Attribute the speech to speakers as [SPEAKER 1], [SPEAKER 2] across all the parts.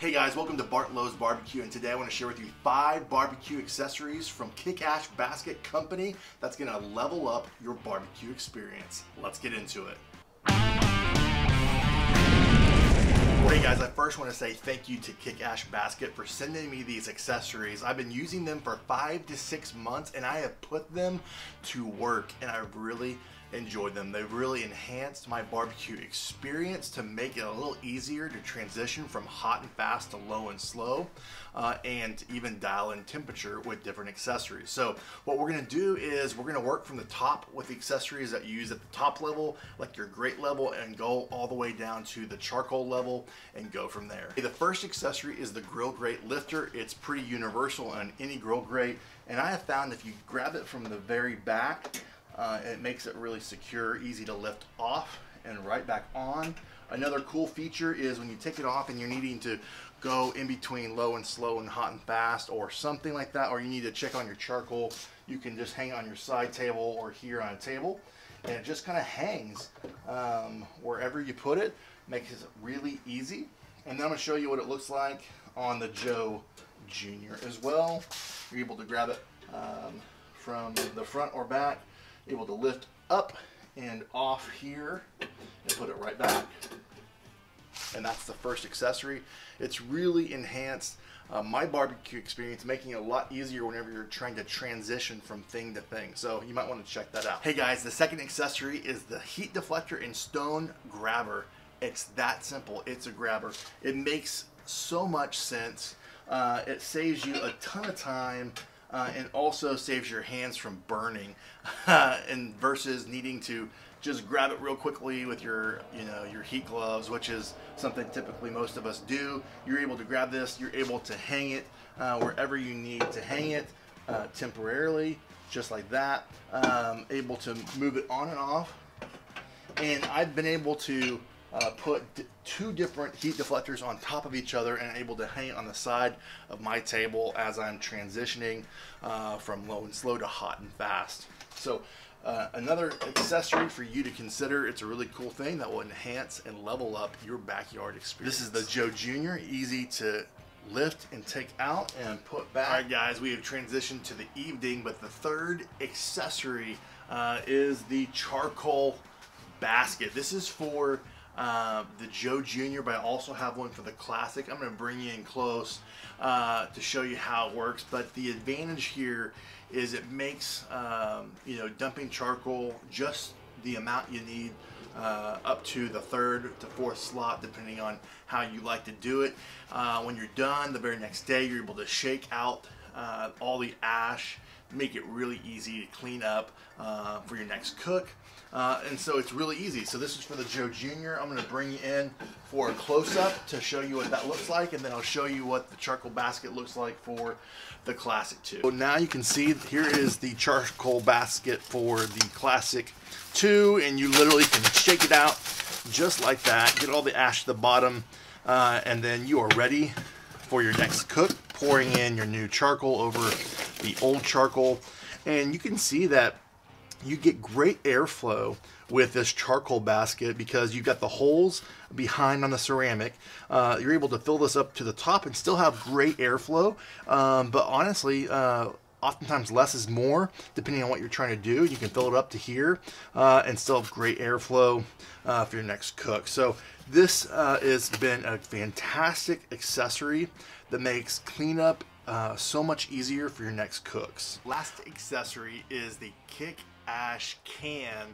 [SPEAKER 1] Hey guys, welcome to Bartlow's Barbecue, and today I want to share with you five barbecue accessories from Kick Ash Basket Company that's going to level up your barbecue experience. Let's get into it. Hey guys, I first want to say thank you to Kick Ash Basket for sending me these accessories. I've been using them for five to six months and I have put them to work and I've really enjoyed them. They've really enhanced my barbecue experience to make it a little easier to transition from hot and fast to low and slow uh, and even dial in temperature with different accessories. So what we're going to do is we're going to work from the top with the accessories that you use at the top level, like your grate level, and go all the way down to the charcoal level and go from there. The first accessory is the grill grate lifter. It's pretty universal on any grill grate. And I have found if you grab it from the very back, uh, it makes it really secure, easy to lift off and right back on. Another cool feature is when you take it off and you're needing to go in between low and slow and hot and fast or something like that, or you need to check on your charcoal, you can just hang it on your side table or here on a table. And it just kind of hangs um, wherever you put it, makes it really easy. And then I'm gonna show you what it looks like on the Joe Junior as well. You're able to grab it um, from the front or back able to lift up and off here and put it right back. And that's the first accessory. It's really enhanced uh, my barbecue experience, making it a lot easier whenever you're trying to transition from thing to thing. So you might want to check that out. Hey guys, the second accessory is the heat deflector and stone grabber. It's that simple. It's a grabber. It makes so much sense. Uh, it saves you a ton of time uh, and also saves your hands from burning and versus needing to just grab it real quickly with your you know your heat gloves which is something typically most of us do. You're able to grab this you're able to hang it uh, wherever you need to hang it uh, temporarily just like that. Um, able to move it on and off. And I've been able to uh, put two different heat deflectors on top of each other and able to hang on the side of my table as I'm transitioning uh, from low and slow to hot and fast. So uh, another accessory for you to consider. It's a really cool thing that will enhance and level up your backyard experience. This is the Joe Jr. Easy to lift and take out and put back. All right, guys, we have transitioned to the evening, but the third accessory uh, is the charcoal basket. This is for uh, the Joe Jr., but I also have one for the Classic. I'm going to bring you in close uh, to show you how it works. But the advantage here is it makes, um, you know, dumping charcoal just the amount you need uh, up to the third to fourth slot, depending on how you like to do it. Uh, when you're done, the very next day, you're able to shake out uh, all the ash make it really easy to clean up uh, for your next cook. Uh, and so it's really easy. So this is for the Joe Jr. I'm going to bring you in for a close-up to show you what that looks like, and then I'll show you what the charcoal basket looks like for the Classic 2. So now you can see here is the charcoal basket for the Classic 2, and you literally can shake it out just like that, get all the ash to the bottom, uh, and then you are ready for your next cook, pouring in your new charcoal over the old charcoal. And you can see that you get great airflow with this charcoal basket because you've got the holes behind on the ceramic. Uh, you're able to fill this up to the top and still have great airflow. Um, but honestly, uh, oftentimes less is more depending on what you're trying to do you can fill it up to here uh, and still have great airflow uh, for your next cook so this uh, has been a fantastic accessory that makes cleanup uh, so much easier for your next cooks last accessory is the kick ash can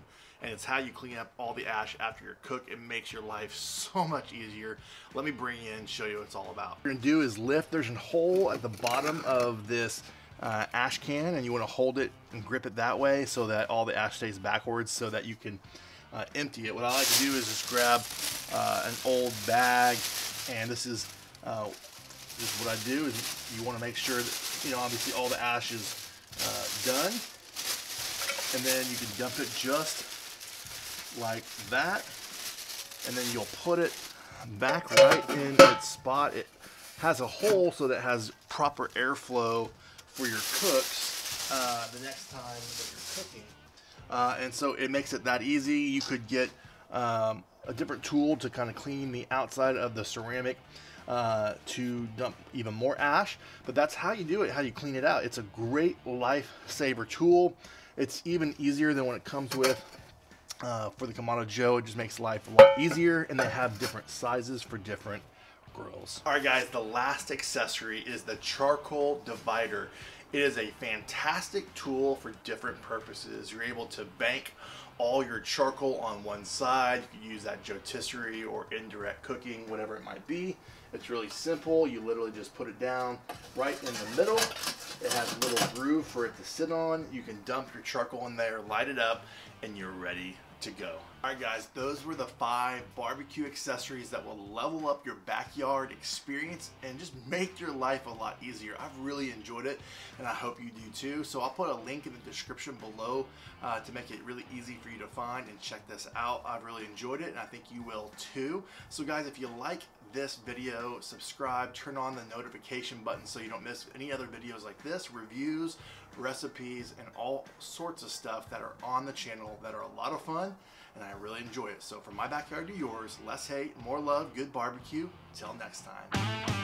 [SPEAKER 1] and it's how you clean up all the ash after your cook. It makes your life so much easier. Let me bring you in and show you what it's all about. What you're gonna do is lift, there's a hole at the bottom of this uh, ash can and you want to hold it and grip it that way so that all the ash stays backwards so that you can uh, empty it. What I like to do is just grab uh, an old bag and this is, uh, is what I do is you want to make sure that, you know, obviously all the ash is uh, done and then you can dump it just like that and then you'll put it back right in its spot. It has a hole so that has proper airflow for your cooks uh, the next time that you're cooking. Uh, and so it makes it that easy. You could get um, a different tool to kind of clean the outside of the ceramic uh, to dump even more ash. But that's how you do it, how you clean it out. It's a great lifesaver tool. It's even easier than when it comes with uh, for the Kamado Joe. It just makes life a lot easier, and they have different sizes for different grills. All right, guys, the last accessory is the charcoal divider. It is a fantastic tool for different purposes. You're able to bank all your charcoal on one side. You can use that rotisserie or indirect cooking, whatever it might be. It's really simple. You literally just put it down right in the middle. It has a little groove for it to sit on. You can dump your charcoal in there, light it up, and you're ready to go. Alright guys, those were the five barbecue accessories that will level up your backyard experience and just make your life a lot easier. I've really enjoyed it and I hope you do too. So I'll put a link in the description below uh, to make it really easy for you to find and check this out. I've really enjoyed it and I think you will too. So guys, if you like this video, subscribe, turn on the notification button so you don't miss any other videos like this, reviews, recipes, and all sorts of stuff that are on the channel that are a lot of fun and I really enjoy it. So from my backyard to yours, less hate, more love, good barbecue. Till next time.